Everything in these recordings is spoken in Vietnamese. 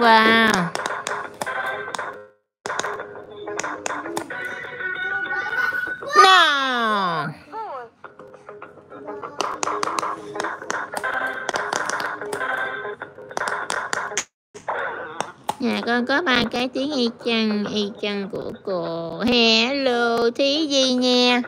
Wow No Nhà con có ba cái tiếng y chang y chang của cô. Hello, thí gì nha.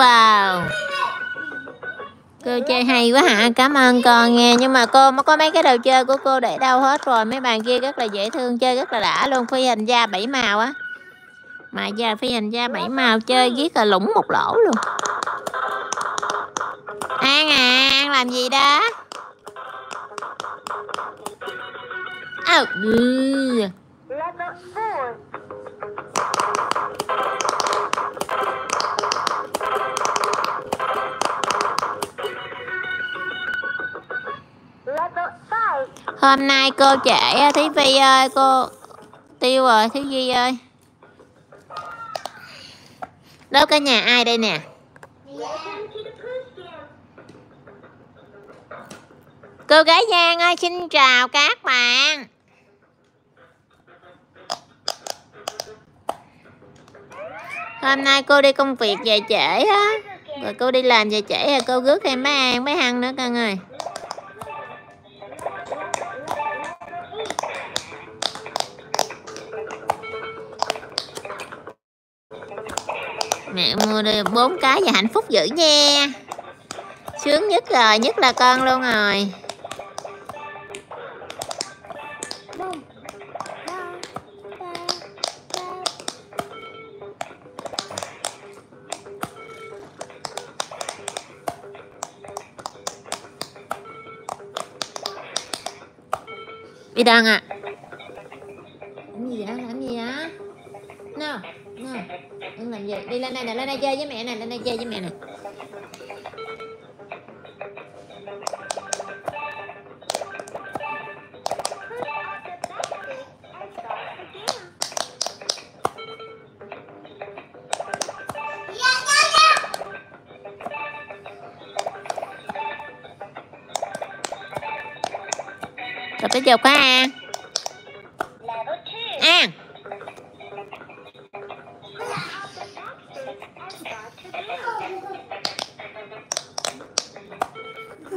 Wow Cô chơi hay quá hả? Cảm ơn con nghe Nhưng mà cô có mấy cái đồ chơi của cô để đâu hết rồi. Mấy bạn kia rất là dễ thương Chơi rất là đã luôn. Phi hình da bảy màu á. Mà giờ phi hình da bảy màu Chơi giết là lũng một lỗ luôn. An à An làm gì đó? À, Hôm nay cô trễ Thí Phi ơi, cô Tiêu rồi, Thí Duy ơi. Đâu cả nhà ai đây nè? Cô gái Giang ơi, xin chào các bạn. Hôm nay cô đi công việc về trễ á. Rồi cô đi làm về trễ rồi cô rước thêm mấy ăn mấy ăn nữa con ơi. Mẹ mua được bốn cái và hạnh phúc dữ nha. Sướng nhất rồi, nhất là con luôn rồi. Đi đăng à làm gì vậy? Làm gì vậy? Nào làm gì? Đi lên đây nè, lên đây chơi với mẹ nè, lên đây chơi với mẹ nè. Rồi thể dục hả An?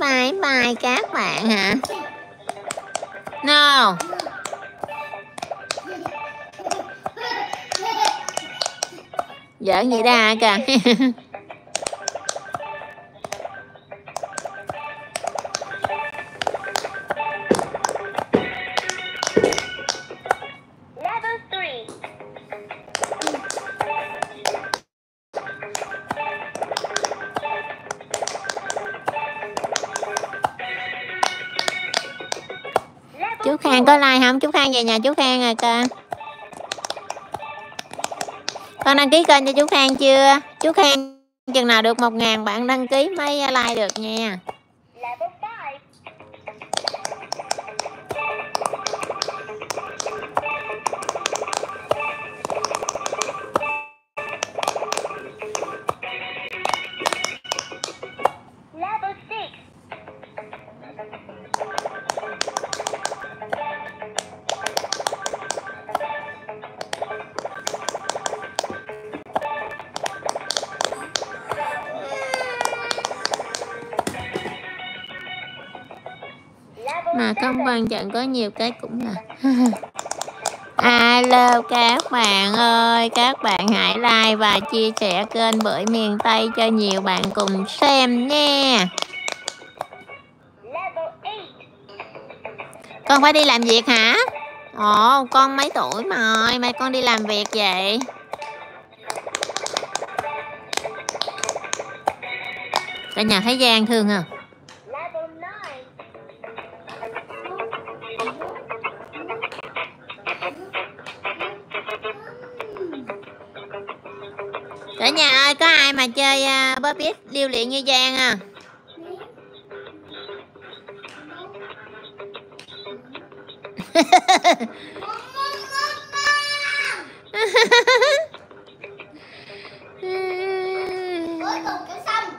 Bye bye các bạn hả? No Giỡn vậy đó hả kìa Chú Khang có like không? Chú Khang về nhà chú Khang rồi con Con đăng ký kênh cho chú Khang chưa? Chú Khang, chừng nào được một ngàn bạn đăng ký mới like được nha Mà không 7. quan trọng có nhiều cái cũng là Alo các bạn ơi Các bạn hãy like và chia sẻ kênh Bưởi Miền Tây cho nhiều bạn cùng xem nha Level 8. Con phải đi làm việc hả? Ồ, con mấy tuổi mà ơi, mai con đi làm việc vậy? Cả nhà thấy Giang thương à? Cả nhà ơi, có ai mà chơi uh, bóp biết điêu luyện như Giang à?